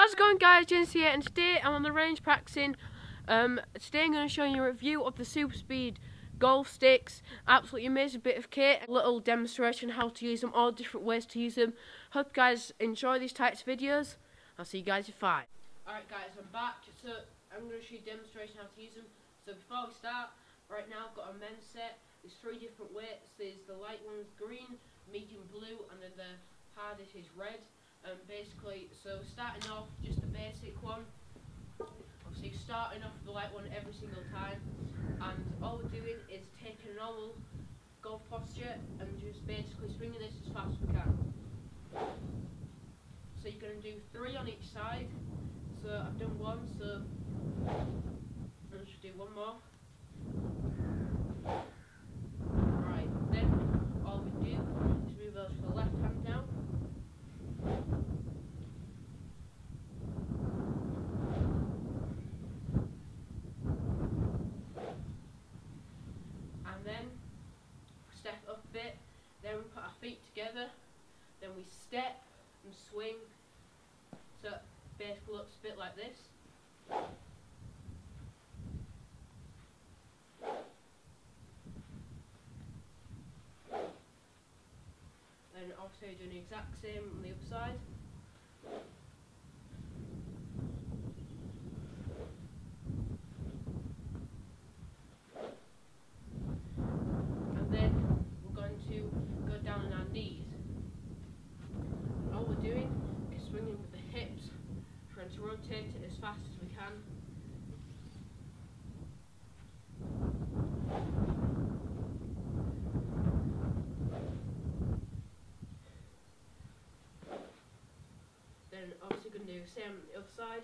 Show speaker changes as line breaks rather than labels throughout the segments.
How's it going guys, Jensen here and today I'm on the range practicing. Um, today I'm going to show you a review of the Super Speed golf sticks. Absolutely amazing bit of kit, a little demonstration how to use them, all different ways to use them. Hope you guys enjoy these types of videos. I'll see you guys in five. Alright guys, I'm back. So I'm going to show you a demonstration how to use them. So before we start, right now I've got a men's set. There's three different weights. There's the light one's green, medium blue and then the hardest is red. Um, basically, so starting off, just a basic one. Obviously, starting off the light one every single time, and all we're doing is taking a normal golf posture and just basically swinging this as fast as we can. So you're going to do three on each side. So I've done one, so I should do one more. Then we put our feet together. Then we and swing. So basically looks a bit like this. Then also doing the exact same on the other side. rotate it as fast as we can. Obviously going to do the same on the other side.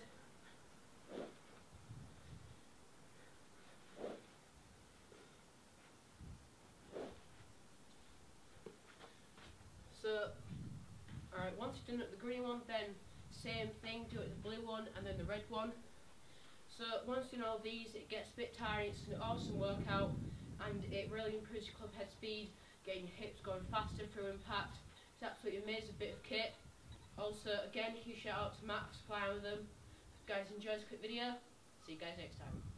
So, alright, once you've done it the green one, then same thing, do it the blue one and then the red one. So once you know these, it gets a bit tiring, it's an awesome workout and it really improves your club head speed, getting your hips going faster through impact. It's absolutely amazing bit of kit. Also, again, huge shout out to Matt for with them. Guys enjoy this quick video, see you guys next time.